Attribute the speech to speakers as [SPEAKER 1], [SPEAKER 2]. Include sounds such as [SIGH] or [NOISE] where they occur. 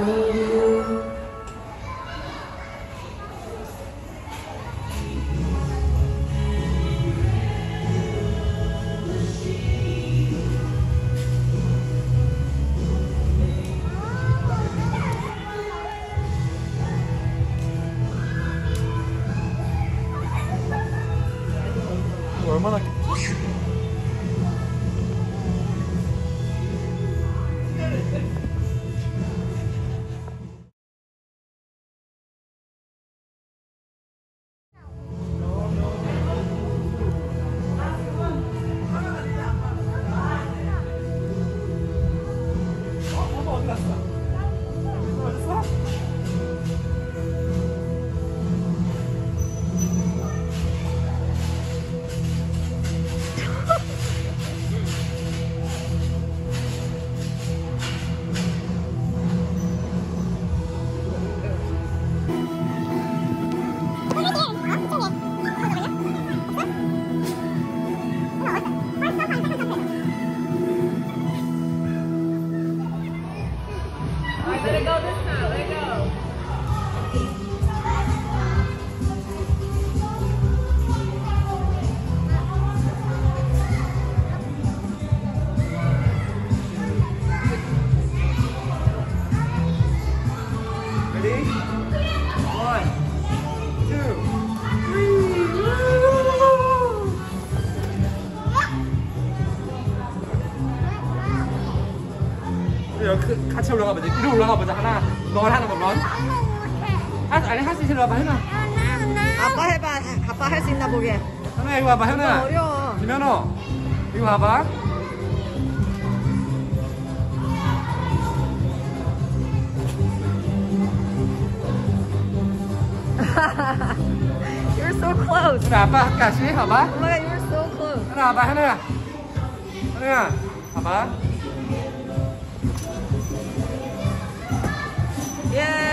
[SPEAKER 1] oh on, like. 样子。We're gonna go this time. 밑에 올라가 보자. 이리 올라가 보자. 하나, 넌 하나, 넌. 하, 아니 할 수 있어. 와봐, 현아.
[SPEAKER 2] 아빠 해봐. 아빠 할 수 있나 보게.
[SPEAKER 1] 현아 이거 와봐, 현아.
[SPEAKER 2] 어려워.
[SPEAKER 1] 김현호, 이거 봐봐. [LAUGHS]
[SPEAKER 2] You're so close.
[SPEAKER 1] 현아 아빠 같이 봐봐.
[SPEAKER 2] Oh my god, you're so close.
[SPEAKER 1] 현아 봐봐, 현아야. 현아야, 봐봐. Yay!